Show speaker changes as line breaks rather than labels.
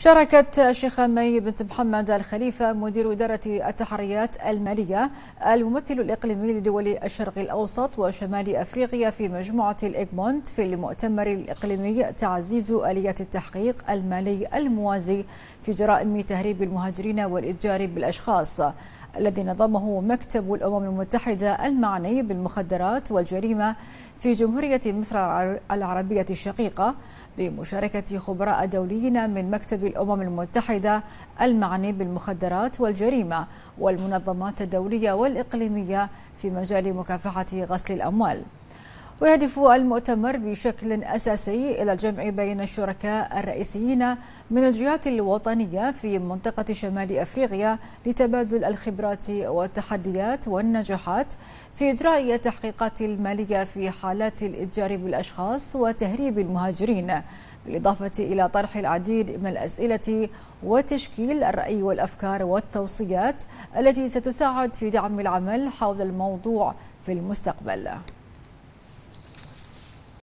شاركت الشيخة مي بنت محمد الخليفة مدير إدارة التحريات المالية الممثل الإقليمي لدول الشرق الأوسط وشمال أفريقيا في مجموعة الإيغمونت في المؤتمر الإقليمي تعزيز آليات التحقيق المالي الموازي في جرائم تهريب المهاجرين والإتجار بالأشخاص. الذي نظمه مكتب الأمم المتحدة المعني بالمخدرات والجريمة في جمهورية مصر العربية الشقيقة بمشاركة خبراء دوليين من مكتب الأمم المتحدة المعني بالمخدرات والجريمة والمنظمات الدولية والإقليمية في مجال مكافحة غسل الأموال. ويهدف المؤتمر بشكل أساسي إلى الجمع بين الشركاء الرئيسيين من الجهات الوطنية في منطقة شمال أفريقيا لتبادل الخبرات والتحديات والنجاحات في إجراء التحقيقات المالية في حالات الإتجار بالأشخاص وتهريب المهاجرين بالإضافة إلى طرح العديد من الأسئلة وتشكيل الرأي والأفكار والتوصيات التي ستساعد في دعم العمل حول الموضوع في المستقبل.